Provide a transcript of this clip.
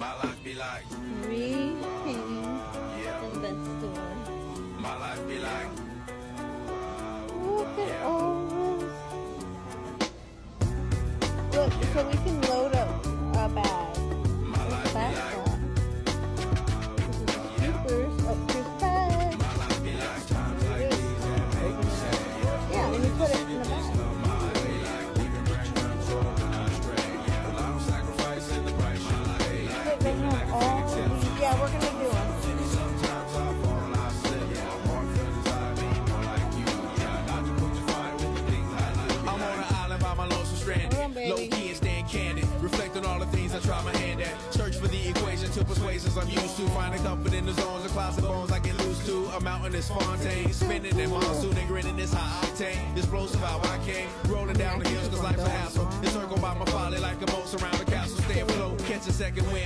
My life be like, Repainting yeah. the bed store. My life be like, Look at all this. Look, so we can Low key and staying candid. Reflect on all the things I try my hand at. Search for the equation to persuasions I'm used to. Finding comfort in the zones of closet bones I get loose to. A mountain is Fontaine. Spinning in monsoon and grinning this high octane. Explosive how I came. Rolling down the hills cause life's a hassle. Encircled by my folly like a moat around the castle. Stay afloat, catch a second wind.